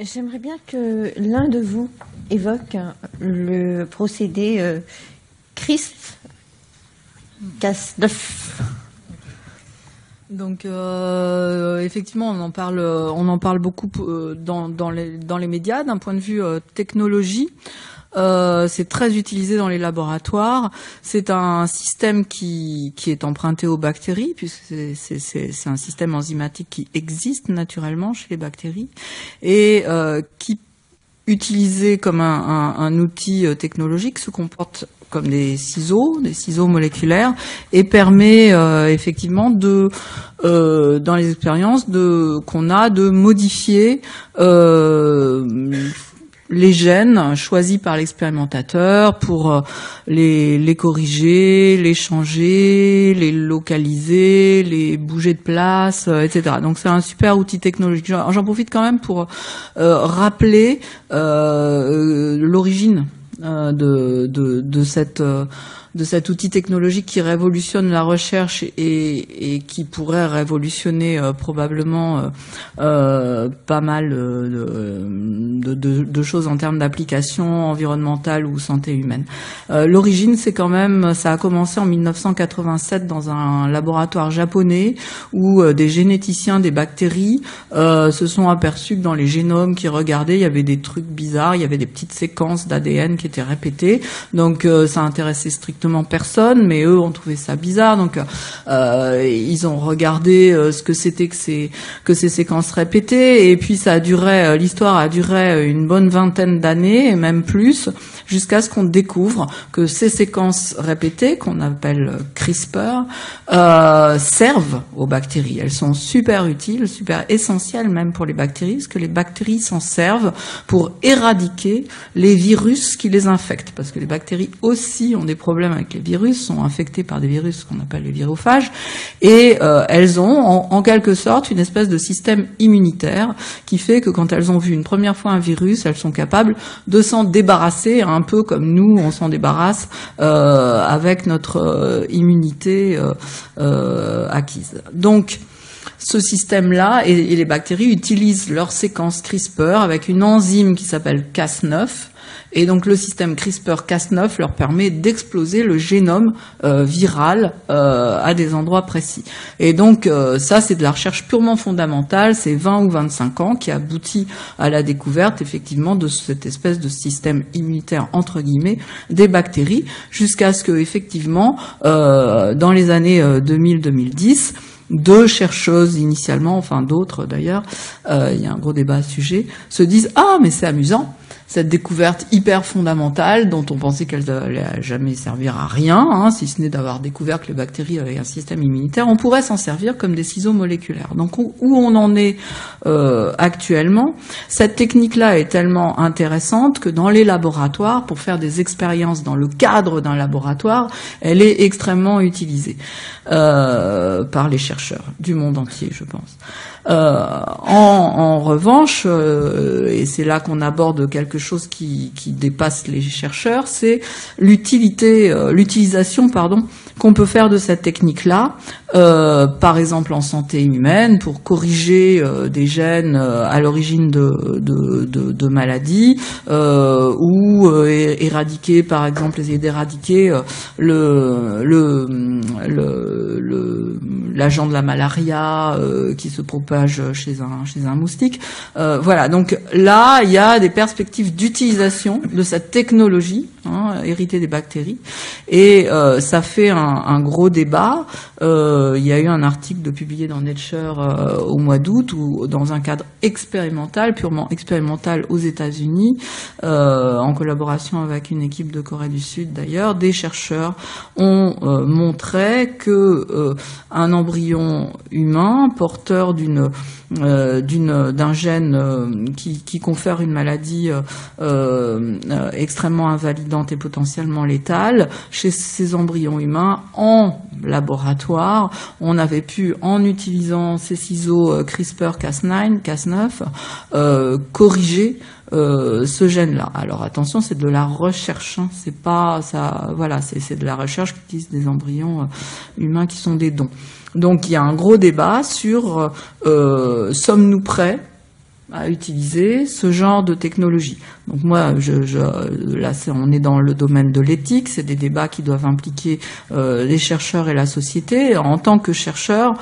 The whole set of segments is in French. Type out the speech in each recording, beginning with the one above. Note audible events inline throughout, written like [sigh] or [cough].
J'aimerais bien que l'un de vous évoque le procédé euh, CRISPR-Cas9. Donc euh, effectivement, on en parle, on en parle beaucoup euh, dans, les, médias d'un point de vue technologie. Euh, c'est très utilisé dans les laboratoires. C'est un système qui, qui est emprunté aux bactéries, puisque c'est un système enzymatique qui existe naturellement chez les bactéries et euh, qui, utilisé comme un, un, un, outil euh, technologique, se comporte comme des ciseaux, des ciseaux moléculaires, et permet euh, effectivement de, euh, dans les expériences de qu'on a, de modifier euh, les gènes choisis par l'expérimentateur pour euh, les, corriger, les changer, les localiser, les bouger de place, euh, etc. Donc c'est un super outil technologique. J'en profite quand même pour euh, rappeler l'origine de, de, de, cette de cet outil technologique qui révolutionne la recherche et, qui pourrait révolutionner euh, probablement euh, euh pas mal de, choses en termes d'application environnementale ou santé humaine. L'origine, c'est quand même, ça a commencé en 1987 dans un laboratoire japonais où des généticiens des bactéries se sont aperçus que dans les génomes qu'ils regardaient, il y avait des trucs bizarres, il y avait des petites séquences d'ADN qui étaient répétées. Donc ça intéressait strictement personne, mais eux ont trouvé ça bizarre. Donc euh, ils ont regardé euh, ce que c'était que ces que ces séquences répétées, et puis ça a duré, euh, l'histoire a duré une bonne vingtaine d'années, et même plus, jusqu'à ce qu'on découvre que ces séquences répétées, qu'on appelle CRISPR, servent aux bactéries. Elles sont super utiles, super essentielles même pour les bactéries, parce que les bactéries s'en servent pour éradiquer les virus qui les infectent, parce que les bactéries aussi ont des problèmes avec les virus, sont infectés par des virus qu'on appelle les virophages, et euh, elles ont en, quelque sorte une espèce de système immunitaire qui fait que quand elles ont vu une première fois un virus, elles sont capables de s'en débarrasser, un peu comme nous, on s'en débarrasse euh, avec notre euh, immunité acquise. Donc, ce système-là, et, les bactéries utilisent leur séquence CRISPR avec une enzyme qui s'appelle Cas9, et donc le système CRISPR-Cas9 leur permet d'exploser le génome euh, viral euh, à des endroits précis. Et donc euh, ça, c'est de la recherche purement fondamentale, c'est 20 ou 25 ans qui aboutit à la découverte effectivement de cette espèce de système immunitaire entre guillemets des bactéries, jusqu'à ce que effectivement dans les années 2000-2010 deux chercheuses initialement, enfin d'autres d'ailleurs, il y a un gros débat à ce sujet, se disent ah mais c'est amusant, cette découverte hyper fondamentale dont on pensait qu'elle n'allait jamais servir à rien, hein, si ce n'est d'avoir découvert que les bactéries avaient un système immunitaire, on pourrait s'en servir comme des ciseaux moléculaires. Donc où on en est euh, actuellement, cette technique-là est tellement intéressante que dans les laboratoires, pour faire des expériences dans le cadre d'un laboratoire, elle est extrêmement utilisée euh, par les chercheurs du monde entier, je pense. Euh, en, en, revanche, euh, et c'est là qu'on aborde quelque chose qui, qui, dépasse les chercheurs, c'est l'utilité, euh, l'utilisation, pardon, qu'on peut faire de cette technique-là, euh, par exemple en santé humaine, pour corriger euh, des gènes à l'origine de, de, de, de, maladies, ou éradiquer, par exemple, essayer d'éradiquer le, le, le, l'agent de la malaria qui se propose chez un, chez un moustique. Euh, voilà, donc là, il y a des perspectives d'utilisation de cette technologie hein, héritée des bactéries, et euh, ça fait un, un gros débat. Euh, il y a eu un article de publié dans Nature euh, au mois d'août, ou dans un cadre expérimental, purement expérimental aux États-Unis, euh, en collaboration avec une équipe de Corée du Sud d'ailleurs, des chercheurs ont montré que un embryon humain porteur d'une euh, d'un gène euh, qui, confère une maladie euh, extrêmement invalidante et potentiellement létale chez ces embryons humains en laboratoire. On avait pu, en utilisant ces ciseaux CRISPR-Cas9, Cas9 corriger ce gène-là. Alors attention, c'est de la recherche, hein. c'est pas ça. Voilà, c'est de la recherche qui utilise des embryons humains qui sont des dons. Donc il y a un gros débat sur euh, sommes-nous prêts à utiliser ce genre de technologie? Donc moi, je, là, on est dans le domaine de l'éthique. C'est des débats qui doivent impliquer euh, les chercheurs et la société. En tant que chercheur,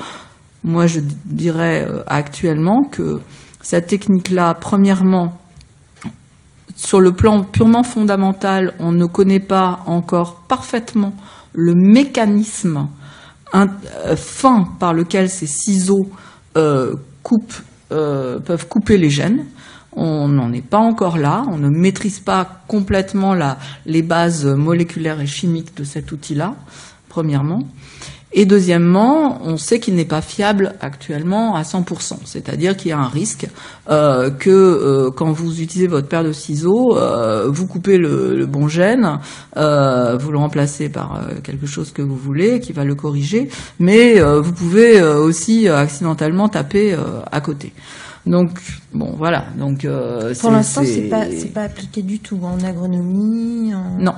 moi, je dirais euh, actuellement que cette technique-là, premièrement, sur le plan purement fondamental, on ne connaît pas encore parfaitement le mécanisme euh, fin par lequel ces ciseaux euh, euh, peuvent couper les gènes. On n'en est pas encore là, on ne maîtrise pas complètement les bases moléculaires et chimiques de cet outil-là, premièrement. Et deuxièmement, on sait qu'il n'est pas fiable actuellement à 100%, c'est-à-dire qu'il y a un risque euh, que euh, quand vous utilisez votre paire de ciseaux, euh, vous coupez le, bon gène, vous le remplacez par quelque chose que vous voulez, qui va le corriger, mais vous pouvez aussi accidentellement taper à côté. Donc bon voilà. Donc pour l'instant c'est pas c'est pas appliqué du tout en agronomie. Non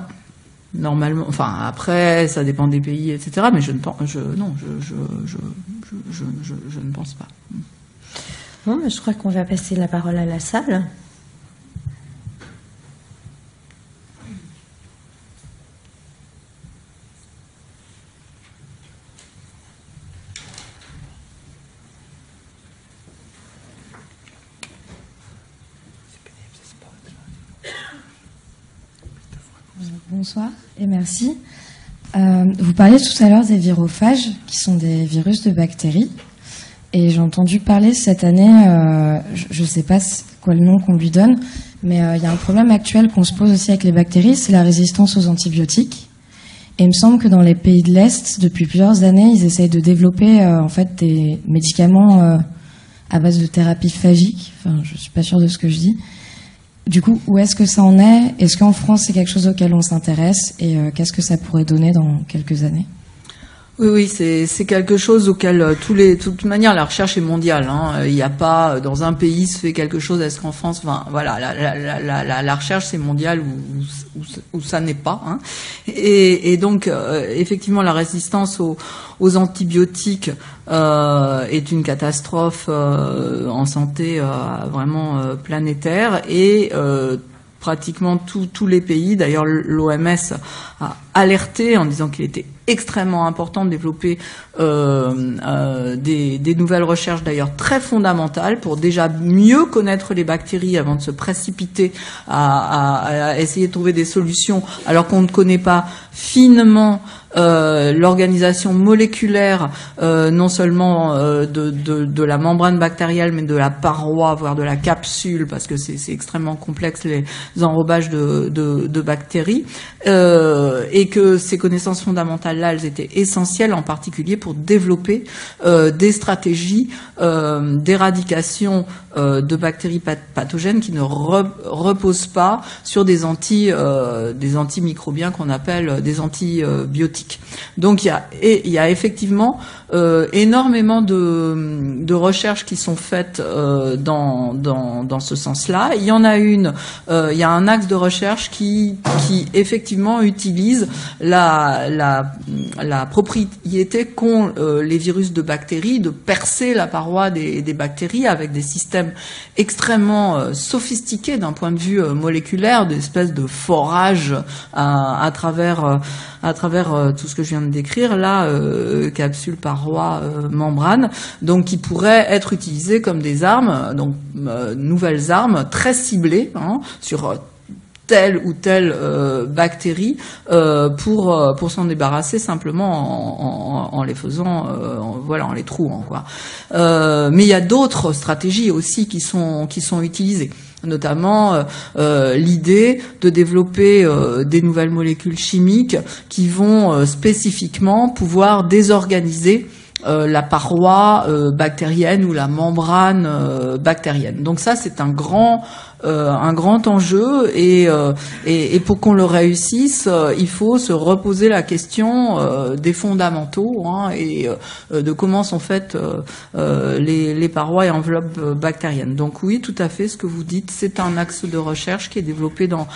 normalement, enfin après, ça dépend des pays, etc. Mais je ne pense, non, je ne pense pas. Bon, je crois qu'on va passer la parole à la salle. Bonsoir et merci. Euh, vous parliez tout à l'heure des virophages, qui sont des virus de bactéries. Et j'ai entendu parler cette année, euh, je ne sais pas quoi le nom qu'on lui donne, mais euh, il y a un problème actuel qu'on se pose aussi avec les bactéries, c'est la résistance aux antibiotiques. Et il me semble que dans les pays de l'Est, depuis plusieurs années, ils essayent de développer en fait des médicaments à base de thérapie phagique. Enfin, je suis pas sûre de ce que je dis. Du coup, où est-ce que ça en est? Est-ce qu'en France, c'est quelque chose auquel on s'intéresse? Et euh, qu'est-ce que ça pourrait donner dans quelques années? Oui, oui, c'est quelque chose auquel euh, tous les, toute manière la recherche est mondiale. Hein. Il n'y a pas euh, dans un pays se fait quelque chose. Est-ce qu'en France, enfin, voilà, la, la, la, la recherche c'est mondial ou, ou, ça n'est pas. Hein. Et, et, donc effectivement la résistance aux, aux antibiotiques euh, est une catastrophe euh, en santé euh, vraiment planétaire et pratiquement tous les pays. D'ailleurs, l'OMS a alerté en disant qu'il était extrêmement important de développer euh, euh, des, nouvelles recherches d'ailleurs très fondamentales pour déjà mieux connaître les bactéries avant de se précipiter à, essayer de trouver des solutions alors qu'on ne connaît pas finement euh, l'organisation moléculaire non seulement de, la membrane bactérielle mais de la paroi voire de la capsule parce que c'est extrêmement complexe les enrobages de bactéries et que ces connaissances fondamentales là elles étaient essentielles en particulier pour développer euh, des stratégies euh, d'éradication euh, de bactéries pathogènes qui ne reposent pas sur des anti des antimicrobiens qu'on appelle des antibiotiques. Donc il y a il y a effectivement énormément de, de recherches qui sont faites dans, dans, dans ce sens-là. Il y en a une, il y a un axe de recherche qui qui effectivement utilise la, la, la propriété qu'ont euh, les virus de bactéries de percer la paroi des, des bactéries avec des systèmes extrêmement euh, sophistiqués d'un point de vue euh, moléculaire, des espèces de forage à, à travers, à travers tout ce que je viens de décrire, là, capsule, paroi, membrane, donc qui pourraient être utilisés comme des armes, donc nouvelles armes très ciblées hein, sur telle ou telle euh, bactérie euh, pour euh, pour s'en débarrasser simplement en, en, les faisant voilà en les trouant quoi. mais il y a d'autres stratégies aussi qui sont qui sont utilisées notamment l'idée de développer des nouvelles molécules chimiques qui vont spécifiquement pouvoir désorganiser la paroi bactérienne ou la membrane bactérienne. Donc ça, c'est un grand un grand enjeu et, et, et pour qu'on le réussisse, il faut se reposer la question des fondamentaux hein, et de comment sont faites les, les, parois et enveloppes bactériennes. Donc oui, tout à fait, ce que vous dites, c'est un axe de recherche qui est développé dans,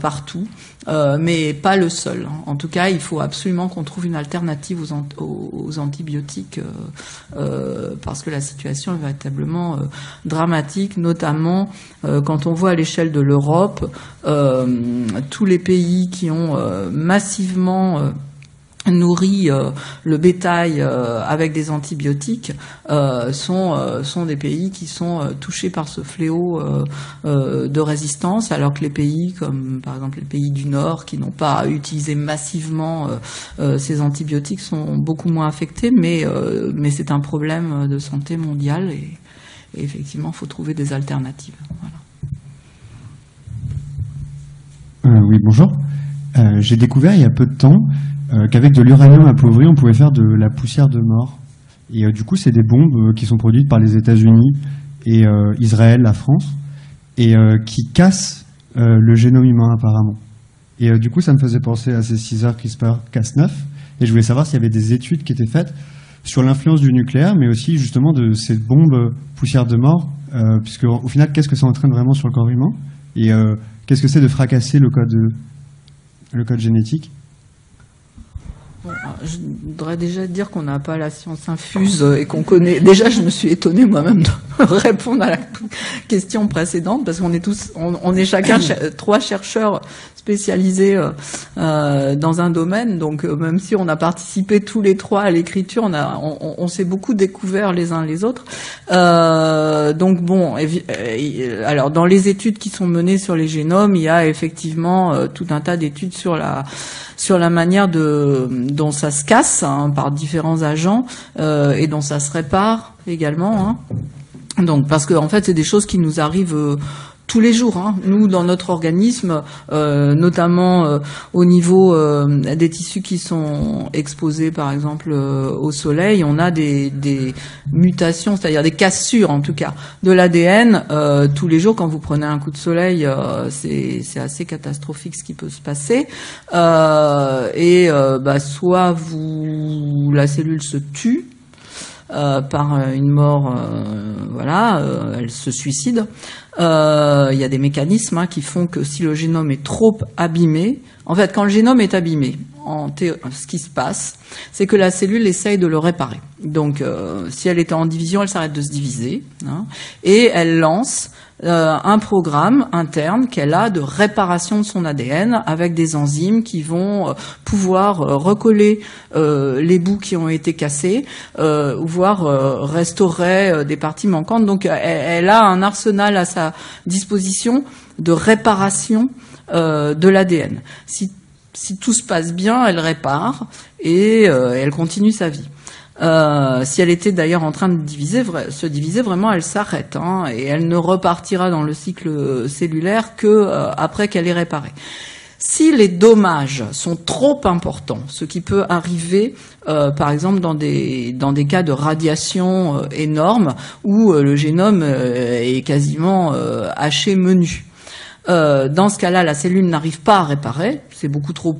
partout. Euh, mais pas le seul. En tout cas, il faut absolument qu'on trouve une alternative aux, antibiotiques euh, euh, parce que la situation est véritablement dramatique, notamment quand on voit à l'échelle de l'Europe tous les pays qui ont massivement nourrit euh, le bétail euh, avec des antibiotiques euh, sont des pays qui sont touchés par ce fléau de résistance alors que les pays comme par exemple les pays du nord qui n'ont pas utilisé massivement ces antibiotiques sont beaucoup moins affectés mais mais c'est un problème de santé mondiale et, effectivement il faut trouver des alternatives. Oui bonjour. J'ai découvert il y a peu de temps euh, qu'avec de l'uranium appauvri, on pouvait faire de la poussière de mort. Et euh, du coup, c'est des bombes euh, qui sont produites par les États-Unis et Israël, la France, et qui cassent le génome humain apparemment. Et du coup, ça me faisait penser à ces 6 heures CRISPR-Cas9, et je voulais savoir s'il y avait des études qui étaient faites sur l'influence du nucléaire, mais aussi justement de ces bombes poussière de mort, puisque au final, qu'est-ce que ça entraîne vraiment sur le corps humain? Et qu'est-ce que c'est de fracasser le code, le code génétique? Je voudrais déjà dire qu'on n'a pas la science infuse et qu'on connaît. Déjà, je me suis étonnée moi-même de [laughs] répondre à la question précédente parce qu'on est tous, on, est chacun [coughs] trois chercheurs spécialisés euh, euh, dans un domaine. Donc, euh, même si on a participé tous les trois à l'écriture, on a, on, s'est beaucoup découvert les uns les autres. donc, bon, alors dans les études qui sont menées sur les génomes, il y a effectivement tout un tas d'études sur la sur la manière de, dont ça se casse hein, par différents agents euh, et dont ça se répare également. Hein. Donc parce que en fait c'est des choses qui nous arrivent euh, tous les jours. Hein. Nous, dans notre organisme, euh, notamment euh, au niveau euh, des tissus qui sont exposés, par exemple, au soleil, on a des, mutations, c'est-à-dire des cassures, en tout cas, de l'ADN tous les jours. Quand vous prenez un coup de soleil, c'est assez catastrophique ce qui peut se passer. et bah, soit vous, la cellule se tue, euh, par euh, une mort, euh, voilà, elle se suicide. Il y a des mécanismes hein, qui font que si le génome est trop abîmé, en fait, quand le génome est abîmé, en ce qui se passe, c'est que la cellule essaye de le réparer. Donc, si elle est en division, elle s'arrête de se diviser hein, et elle lance euh, un programme interne qu'elle a de réparation de son ADN avec des enzymes qui vont euh, pouvoir euh, recoller les bouts qui ont été cassés, voire restaurer des parties manquantes. Donc elle, a un arsenal à sa disposition de réparation de l'ADN. Si tout se passe bien, elle répare et elle continue sa vie. Euh, si elle était d'ailleurs en train de se diviser, vraiment, elle s'arrête hein, et elle ne repartira dans le cycle cellulaire que euh, après qu'elle est réparée. Si les dommages sont trop importants, ce qui peut arriver, euh, par exemple, dans des, dans des cas de radiation énormes où le génome est quasiment haché menu, dans ce cas-là, la cellule n'arrive pas à réparer, c'est beaucoup trop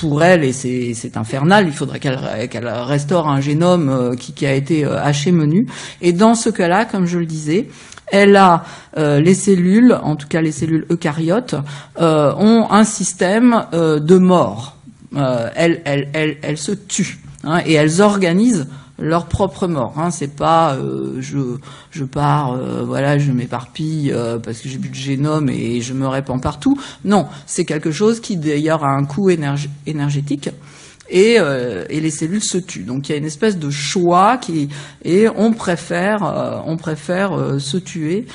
pour elle, et c'est infernal, il faudrait qu'elle restaure un génome euh, qui, a été euh, haché menu. Et dans ce cas-là, comme je le disais, elle a euh, les cellules, en tout cas les cellules eucaryotes, ont un système de mort. elles, se tuent hein, et elles organisent leur propre mort. Hein. C'est pas euh, je je pars, euh, voilà, je m'éparpille euh, parce que j'ai bu de génome et je me répands partout. Non, c'est quelque chose qui d'ailleurs a un coût énergétique. Et, et, les cellules se tuent. Donc il y a une espèce de choix qui et on préfère on préfère se tuer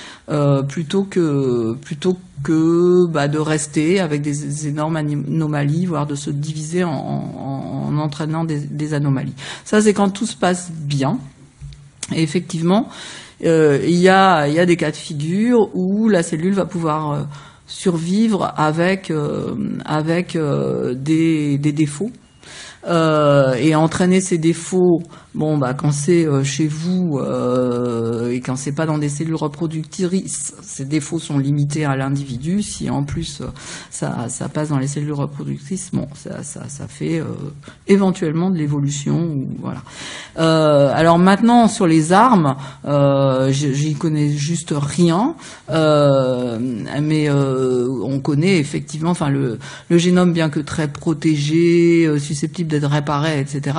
plutôt que plutôt que bah, de rester avec des énormes anomalies, voire de se diviser en, en, entraînant des, anomalies. Ça, c'est quand tout se passe bien. Et effectivement, euh, il, y a, y, a, des cas de figure où la cellule va pouvoir euh, survivre avec, euh, avec des, des, défauts. Et entraîner ces défauts Bon, bah quand c'est euh, chez vous euh, et quand c'est pas dans des cellules reproductrices, ces défauts sont limités à l'individu. Si en plus euh, ça, passe dans les cellules reproductrices, bon, ça fait éventuellement de l'évolution. Voilà. alors maintenant sur les armes, j'y connais juste rien, mais on connaît effectivement, enfin le, le, génome bien que très protégé, susceptible d'être réparé, etc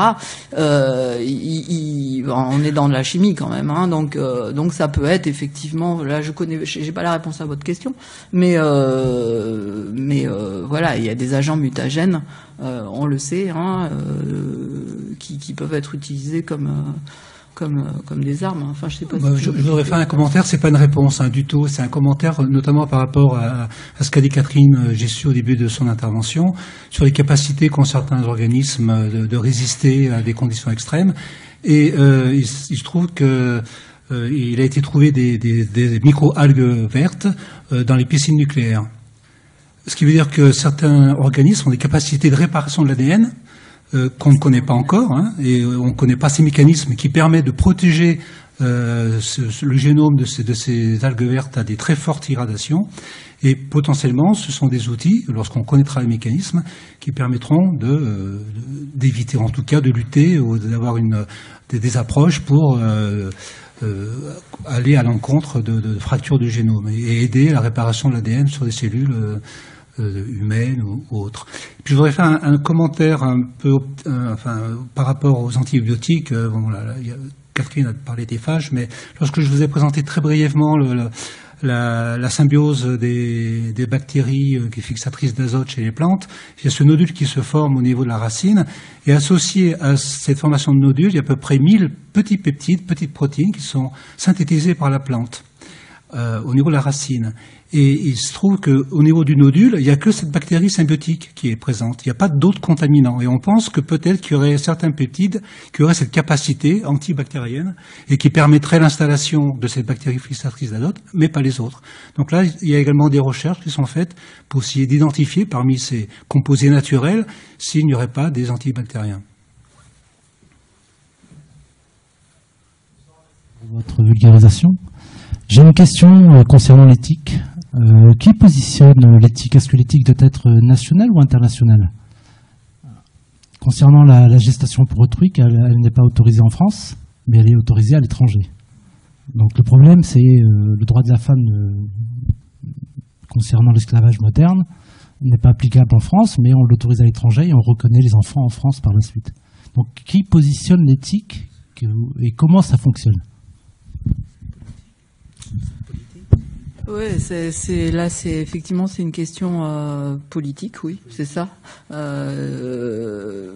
on est dans de la chimie quand même, hein, donc euh, donc ça peut être effectivement. Là, je connais, j'ai pas la réponse à votre question, mais euh, mais euh, voilà, il y a des agents mutagènes, on le sait, hein, qui, peuvent être utilisés comme comme, comme des armes. Enfin, je sais pas. Bah, je, voudrais faire un commentaire. C'est pas une réponse hein, du tout. C'est un commentaire, notamment par rapport à, ce qu'a dit Catherine Gessu au début de son intervention sur les capacités qu'ont certains organismes de, de, résister à des conditions extrêmes. Et euh, il, se trouve que euh, il a été trouvé des, des, des micro-algues vertes euh, dans les piscines nucléaires. Ce qui veut dire que certains organismes ont des capacités de réparation de l'ADN euh, qu'on ne connaît pas encore, hein, et on ne connaît pas ces mécanismes qui permettent de protéger euh, le génome de ces, algues vertes à des très fortes irradiations. Et potentiellement, ce sont des outils, lorsqu'on connaîtra les mécanismes, qui permettront d'éviter, en tout cas, de lutter ou d'avoir une, des, approches pour euh, euh, aller à l'encontre de, de, fractures du génome et, aider à la réparation de l'ADN sur des cellules euh, humaines ou, autres. Puis je voudrais faire un, commentaire un peu, enfin, par rapport aux antibiotiques. bon, là, Catherine a parlé des phages, mais lorsque je vous ai présenté très brièvement le la, la symbiose des, des, bactéries euh, qui est fixatrice d'azote chez les plantes. Il y a ce nodule qui se forme au niveau de la racine et associé à cette formation de nodule, il y a à peu près 1000 petits peptides, petites protéines qui sont synthétisées par la plante euh, au niveau de la racine. Et il se trouve qu'au niveau du nodule, il n'y a que cette bactérie symbiotique qui est présente. Il n'y a pas d'autres contaminants. Et on pense que peut-être qu'il y aurait certains peptides qui auraient cette capacité antibactérienne et qui permettraient l'installation de cette bactérie fixatrice d'azote, mais pas les autres. Donc là, il y a également des recherches qui sont faites pour essayer d'identifier parmi ces composés naturels s'il n'y aurait pas des antibactériens. Votre vulgarisation. J'ai une question euh, concernant l'éthique. Euh, qui positionne l'éthique? Est-ce que l'éthique doit être nationale ou internationale? Concernant la, gestation pour autrui, elle, n'est pas autorisée en France, mais elle est autorisée à l'étranger. Donc le problème, c'est euh, le droit de la femme concernant l'esclavage moderne n'est pas applicable en France, mais on l'autorise à l'étranger et on reconnaît les enfants en France par la suite. Donc qui positionne l'éthique et comment ça fonctionne? Oui, c'est là, c'est effectivement c'est une question euh, politique, oui, c'est ça. Euh,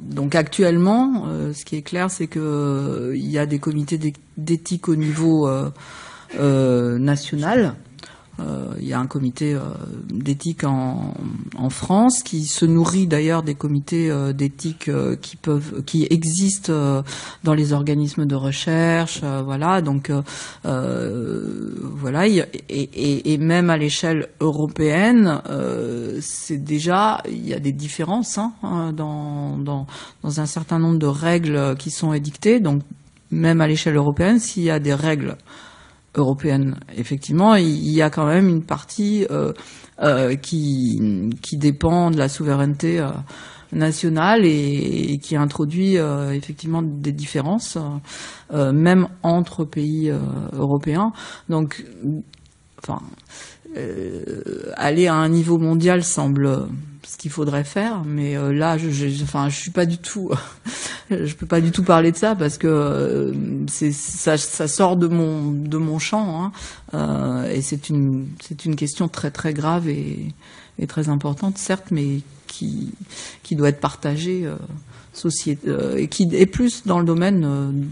donc actuellement, euh, ce qui est clair, c'est que il y a des comités d'éthique au niveau national il y a un comité euh, d'éthique en, en, France qui se nourrit d'ailleurs des comités euh, d'éthique qui peuvent, qui existent dans les organismes de recherche. voilà, donc voilà, et, et, et, même à l'échelle européenne, c'est déjà il y a des différences hein, dans, dans, dans un certain nombre de règles qui sont édictées. Donc même à l'échelle européenne, s'il y a des règles européenne. Effectivement, il y a quand même une partie euh, euh, qui, qui dépend de la souveraineté euh, nationale et, qui introduit effectivement des différences, même entre pays européens. Donc, aller à un niveau mondial semble ce qu'il faudrait faire, mais euh, là, je, je, enfin, je suis pas du tout, [laughs] je peux pas du tout parler de ça parce que euh, c'est ça, sort de mon de mon champ hein, euh, et c'est une c'est une question très très grave et, et, très importante, certes, mais qui qui doit être partagée. Société, et qui est plus dans le domaine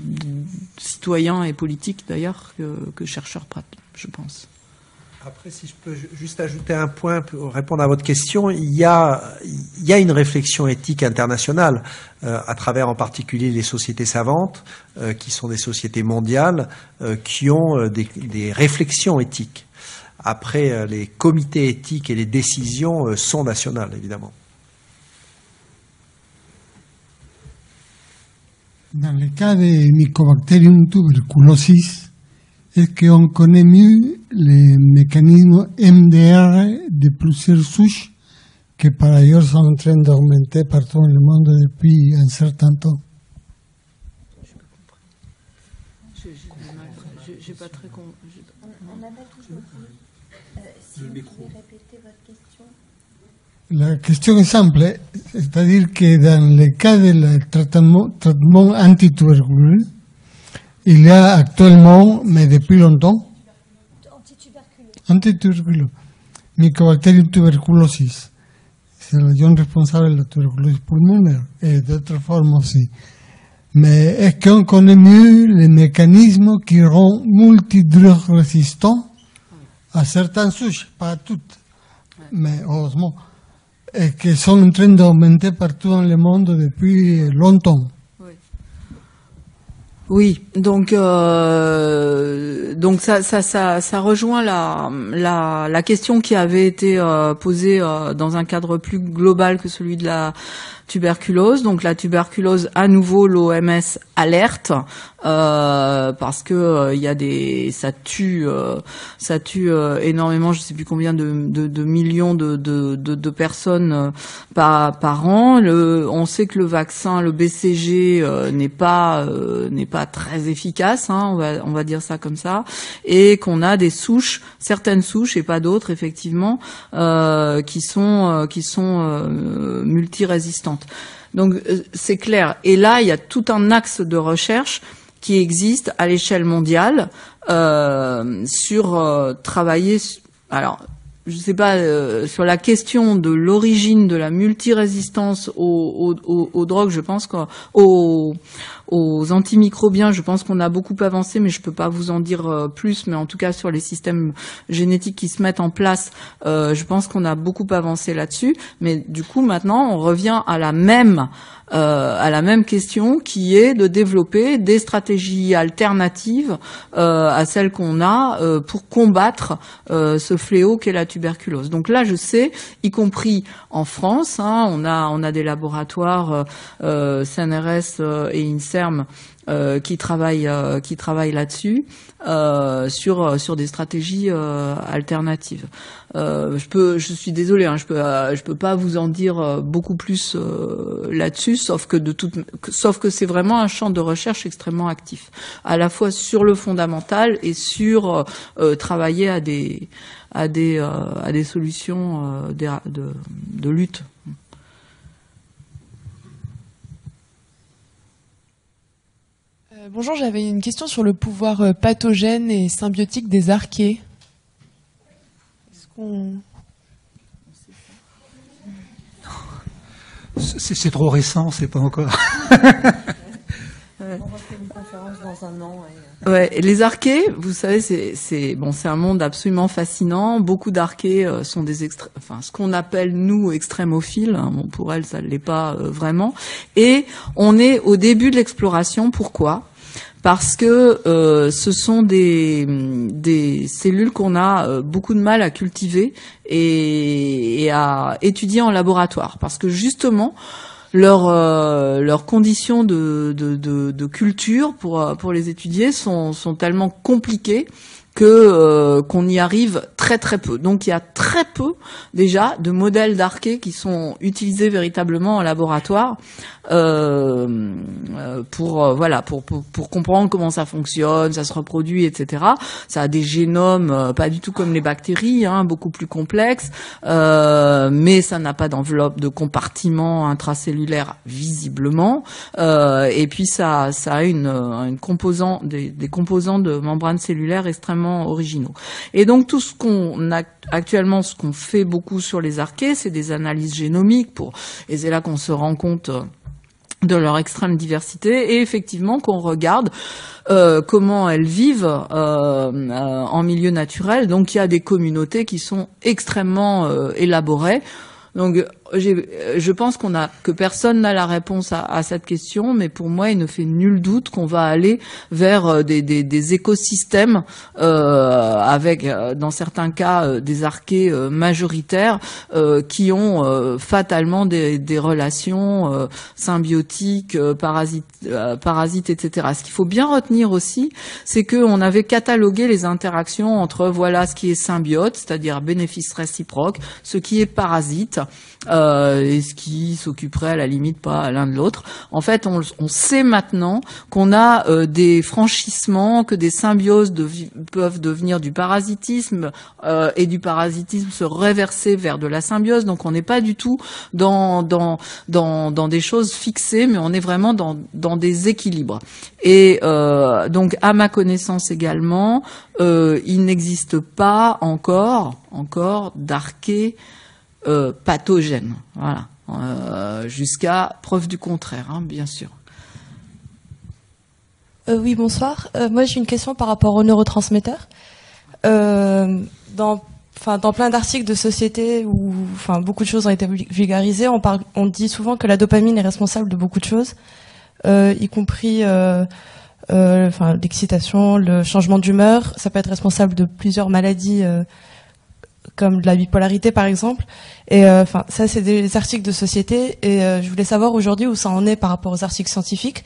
citoyen et politique d'ailleurs que, que chercheur, je pense. Après, si je peux juste ajouter un point pour répondre à votre question, il y a, il y a une réflexion éthique internationale euh, à travers en particulier les sociétés savantes, euh, qui sont des sociétés mondiales, euh, qui ont des, des, réflexions éthiques. Après, les comités éthiques et les décisions sont nationales, évidemment. Dans le cas de Mycobacterium tuberculosis, est-ce qu'on connaît mieux les mécanismes MDR de plusieurs souches qui par ailleurs sont en train d'augmenter partout dans le monde depuis un certain temps J'ai pas très con... On n'a pas toujours. Euh, si vous répéter votre question. La question est simple, c'est-à-dire que dans le cas du traitement, traitement antituberculeux, il y a actuellement, mais depuis longtemps, antituberculeux, Mycobacterium tuberculosis. C'est la raison responsable de la tuberculose pulmonaire et d'autres formes aussi. Mais est-ce qu'on connaît mieux les mécanismes qui rendent multidrugs résistants à certaines souches, pas toutes, mais heureusement, et qui sont en train d'augmenter partout dans le monde depuis longtemps oui, donc euh, donc ça, ça ça ça rejoint la la, la question qui avait été euh, posée euh, dans un cadre plus global que celui de la tuberculose. Donc la tuberculose, à nouveau, l'OMS alerte euh, parce que euh, il y a des, ça tue, euh, ça tue énormément. Je sais plus combien de, de, de millions de, de, de personnes par, par an. Le, on sait que le vaccin, le BCG, n'est pas n'est pas très efficace. Hein, on va on va dire ça comme ça, et qu'on a des souches, certaines souches et pas d'autres effectivement, qui sont qui sont Donc euh, c'est clair. Et là, il y a tout un axe de recherche qui existe à l'échelle mondiale euh, sur euh, travailler. Alors, je ne sais pas sur la question de l'origine de la multirésistance aux, aux, aux, drogues. Je pense qu'aux aux antimicrobiens, je pense qu'on a beaucoup avancé, mais je ne peux pas vous en dire euh, plus. Mais en tout cas, sur les systèmes génétiques qui se mettent en place, euh, je pense qu'on a beaucoup avancé là-dessus. Mais du coup, maintenant, on revient à la même euh, à la même question qui est de développer des stratégies alternatives à celles qu'on a pour combattre ce fléau qu'est la tuberculose. Donc là, je sais, y compris en France, hein, on a on a des laboratoires CNRS et INSERM euh, qui travaillent euh, qui là-dessus euh, sur sur des stratégies alternatives. je peux, je suis désolée, hein, je peux je peux pas vous en dire beaucoup plus là-dessus, sauf que de toute, sauf que c'est vraiment un champ de recherche extrêmement actif, à la fois sur le fondamental et sur travailler à des à des à des solutions de lutte. Euh, bonjour, j'avais une question sur le pouvoir euh, pathogène et symbiotique des archées. C'est trop récent, c'est pas encore. Ouais, les archées, vous savez, c'est bon, c'est un monde absolument fascinant. Beaucoup d'archées euh, sont des enfin ce qu'on appelle nous extrémophiles. Hein. Bon, pour elles, ça ne l'est pas vraiment. Et on est au début de l'exploration. Pourquoi? Parce que euh, ce sont des, des cellules qu'on a euh, beaucoup de mal à cultiver et, à étudier en laboratoire, parce que justement leurs euh, leurs conditions de, de, de, de, culture pour pour les étudier sont, sont tellement compliquées que euh, qu'on y arrive très très peu. Donc il y a très peu déjà de modèles d'archées qui sont utilisés véritablement en laboratoire euh, euh pour euh, voilà pour, pour, pour comprendre comment ça fonctionne, ça se reproduit, etc. Ça a des génomes pas du tout comme les bactéries, hein, beaucoup plus complexes, mais ça n'a pas d'enveloppe de compartiment intracellulaire visiblement. et puis ça ça a une, une des, des composants de membrane cellulaire extrêmement originaux. Et donc tout ce qu'on a actuellement, ce qu'on fait beaucoup sur les archées, c'est des analyses génomiques pour, et c'est là qu'on se rend compte euh, de leur extrême diversité et effectivement qu'on regarde euh, comment elles vivent euh, en milieu naturel. Donc il y a des communautés qui sont extrêmement élaborées. Donc je pense qu'on a que personne n'a la réponse à, à, cette question, mais pour moi, il ne fait nul doute qu'on va aller vers des, des, des écosystèmes euh, avec, dans certains cas, des archées majoritaires euh, qui ont fatalement des, des relations symbiotiques, parasites, parasites, etc. Ce qu'il faut bien retenir aussi, c'est qu'on avait catalogué les interactions entre voilà ce qui est symbiote, c'est-à-dire bénéfice réciproque, ce qui est parasite euh, et ce qui s'occuperait à la limite pas l'un de l'autre. En fait, on, on sait maintenant qu'on a euh, des franchissements, que des symbioses de, peuvent devenir du parasitisme euh, et du parasitisme se réverser vers de la symbiose. Donc, on n'est pas du tout dans, dans, dans, dans des choses fixées, mais on est vraiment dans, dans des équilibres. Et euh, donc, à ma connaissance également, euh, il n'existe pas encore, encore d'archée euh, pathogène. Voilà. Euh, jusqu'à preuve du contraire, hein, bien sûr. Euh, oui, bonsoir. moi, j'ai une question par rapport aux neurotransmetteurs. dans, enfin, dans plein d'articles de société où, enfin, beaucoup de choses ont été vulgarisées, on, parle, on dit souvent que la dopamine est responsable de beaucoup de choses, y compris l'excitation, le changement d'humeur. Ça peut être responsable de plusieurs maladies comme de la bipolarité par exemple. Et euh, enfin, ça c'est des articles de société. Et euh, je voulais savoir aujourd'hui où ça en est par rapport aux articles scientifiques.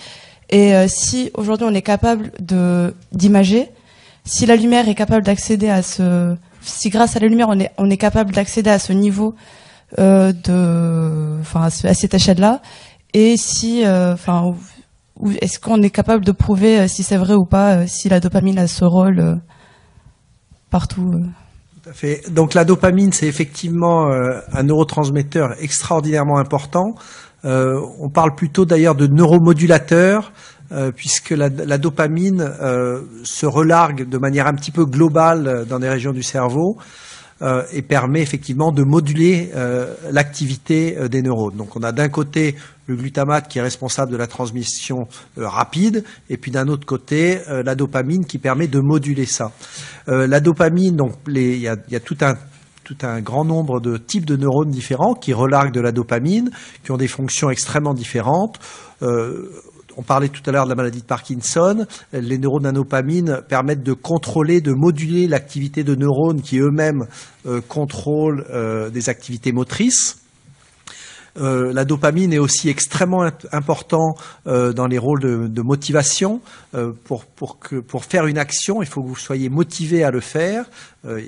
Et euh, si aujourd'hui on est capable d'imager, si la lumière est capable d'accéder à ce, si grâce à la lumière on est on est capable d'accéder à ce niveau de, enfin à, cette échelle-là, et si, enfin, est-ce qu'on est capable de prouver si c'est vrai ou pas, si la dopamine a ce rôle partout Donc la dopamine, c'est effectivement euh, un neurotransmetteur extraordinairement important. Euh, on parle plutôt d'ailleurs de neuromodulateur, euh, puisque la, dopamine se relargue de manière un petit peu globale dans des régions du cerveau. Et permet effectivement de moduler l'activité des neurones. Donc on a d'un côté le glutamate qui est responsable de la transmission rapide, et puis d'un autre côté la dopamine qui permet de moduler ça. la dopamine, donc il y a, tout un grand nombre de types de neurones différents qui relarguent de la dopamine, qui ont des fonctions extrêmement différentes. Euh, on parlait tout à l'heure de la maladie de Parkinson. Les neurones nanopamine permettent de contrôler, de moduler l'activité de neurones qui eux-mêmes euh, contrôlent euh, des activités motrices. Euh, la dopamine est aussi extrêmement important dans les rôles de, motivation. pour, pour faire une action, il faut que vous soyez motivé à le faire.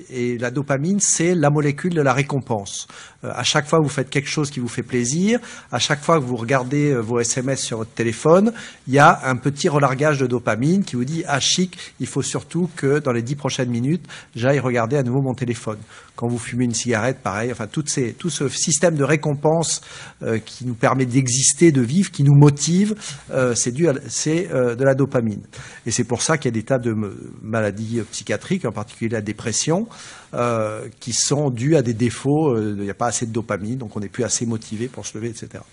Et la dopamine, c'est la molécule de la récompense. Euh, à chaque fois que vous faites quelque chose qui vous fait plaisir, à chaque fois que vous regardez euh, vos SMS sur votre téléphone, il y a un petit relargage de dopamine qui vous dit ah chic, il faut surtout que dans les dix prochaines minutes, j'aille regarder à nouveau mon téléphone. Quand vous fumez une cigarette, pareil. Enfin, tout ce système de récompense euh, qui nous permet d'exister, de vivre, qui nous motive, c'est c'est de la dopamine. Et c'est pour ça qu'il y a des tas de maladies psychiatriques, en particulier la dépression. Euh, qui sont dus à des défauts. Euh, il n'y a pas assez de dopamine, donc on n'est plus assez motivé pour se lever, etc.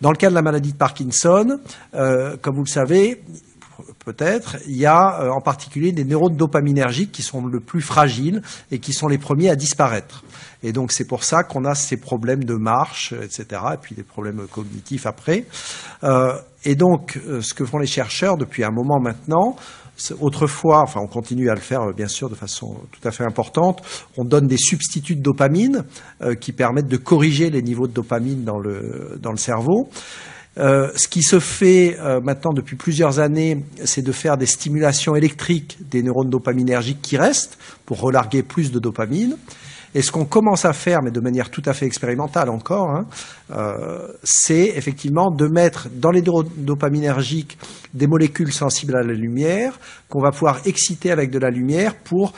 Dans le cas de la maladie de Parkinson, euh, comme vous le savez, peut-être, il y a en particulier des neurones dopaminergiques qui sont le plus fragiles et qui sont les premiers à disparaître. Et donc c'est pour ça qu'on a ces problèmes de marche, etc., et puis des problèmes cognitifs après. et donc ce que font les chercheurs depuis un moment maintenant, Autrefois, enfin on continue à le faire bien sûr de façon tout à fait importante, on donne des substituts de dopamine euh, qui permettent de corriger les niveaux de dopamine dans le, dans le cerveau. Euh, ce qui se fait euh, maintenant depuis plusieurs années, c'est de faire des stimulations électriques des neurones dopaminergiques qui restent pour relarguer plus de dopamine. Et ce qu'on commence à faire, mais de manière tout à fait expérimentale encore, hein, euh, c'est effectivement de mettre dans les dopaminergiques des molécules sensibles à la lumière qu'on va pouvoir exciter avec de la lumière pour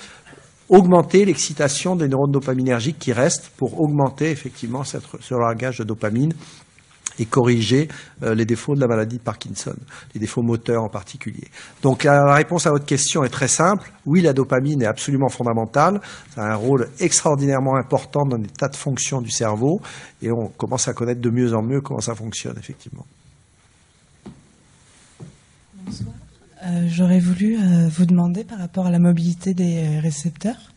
augmenter l'excitation des neurones dopaminergiques qui restent pour augmenter effectivement ce langage de dopamine et corriger euh, les défauts de la maladie de Parkinson, les défauts moteurs en particulier. Donc la réponse à votre question est très simple. Oui, la dopamine est absolument fondamentale. Ça a un rôle extraordinairement important dans des tas de fonctions du cerveau et on commence à connaître de mieux en mieux comment ça fonctionne effectivement. Bonsoir. Euh, j'aurais voulu euh, vous demander par rapport à la mobilité des récepteurs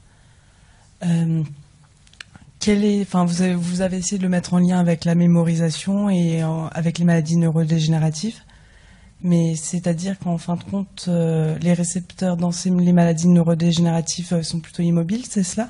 est, enfin, vous avez, essayé de le mettre en lien avec la mémorisation et avec les maladies neurodégénératives. Mais c'est-à-dire qu'en fin de compte, euh, les récepteurs dans ces, maladies neurodégénératives euh, sont plutôt immobiles, c'est cela?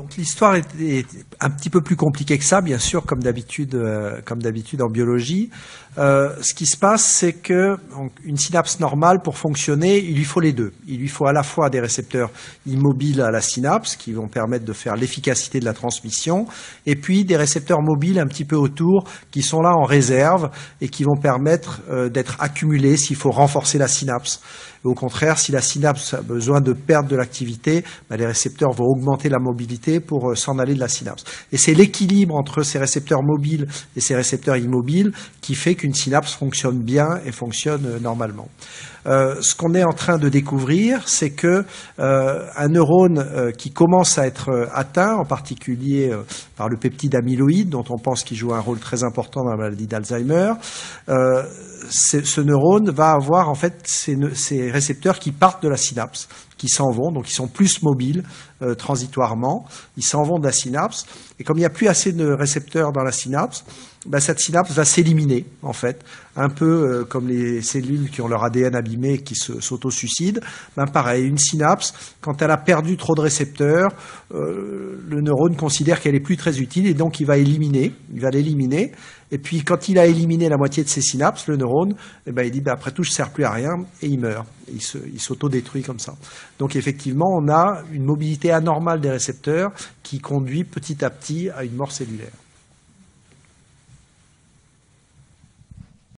Donc l'histoire est, un petit peu plus compliquée que ça, bien sûr, comme d'habitude, euh, comme d'habitude en biologie. Euh, ce qui se passe, c'est que une synapse normale, pour fonctionner, il lui faut les deux. Il lui faut à la fois des récepteurs immobiles à la synapse, qui vont permettre de faire l'efficacité de la transmission, et puis des récepteurs mobiles un petit peu autour, qui sont là en réserve et qui vont permettre euh, d'être accumulés s'il faut renforcer la synapse. Au contraire, si la synapse a besoin de perdre de l'activité, bah, les récepteurs vont augmenter la mobilité pour euh, s'en aller de la synapse. Et c'est l'équilibre entre ces récepteurs mobiles et ces récepteurs immobiles qui fait qu'une synapse fonctionne bien et fonctionne euh, normalement. Euh, ce qu'on est en train de découvrir, c'est que un neurone qui commence à être atteint, en particulier par le peptide amyloïde, dont on pense qu'il joue un rôle très important dans la maladie d'Alzheimer, ce neurone va avoir en fait ces, ces, récepteurs qui partent de la synapse, qui s'en vont, donc ils sont plus mobiles transitoirement, ils s'en vont de la synapse, et comme il n'y a plus assez de récepteurs dans la synapse, ben, cette synapse va s'éliminer, en fait, un peu euh, comme les cellules qui ont leur ADN abîmé et qui s'auto-suicident. Ben, pareil, une synapse, quand elle a perdu trop de récepteurs, euh, le neurone considère qu'elle est plus très utile et donc il va éliminer, il va l'éliminer. Et puis quand il a éliminé la moitié de ses synapses, le neurone, eh ben, il dit ben, après tout je ne sers plus à rien et il meurt. Il s'auto-détruit comme ça. Donc effectivement, on a une mobilité anormale des récepteurs qui conduit petit à petit à une mort cellulaire.